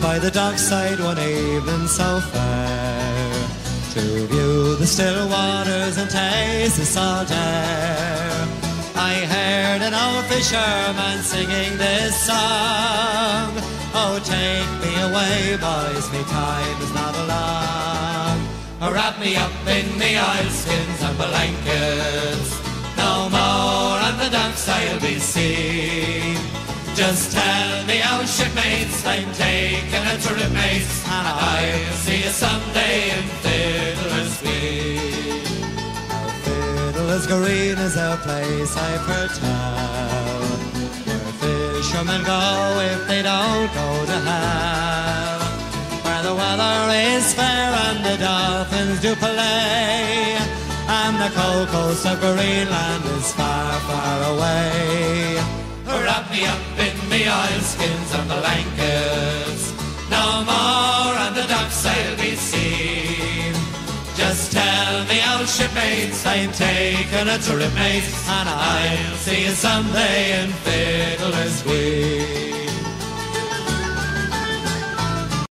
by the dockside one evening so fair to view the still waters and taste the salt air. I heard an old fisherman singing this song. Oh, take me away, boys, me time is not long. Wrap me up in me oilskins and blankets. No more on the docks I'll be seen. Just tell me, oh shipmates, I'm taking a trip, mates, and I'll see you someday in Fiddler's Green. Now Fiddler's Green is a place I've heard tell, where fishermen go if they don't go to hell. Where the weather is fair and the dolphins do play, and the cold coast of Greenland is far, far away. Wrap me up shipmates, I'm taking a trip, mates, and I'll see you someday in Green.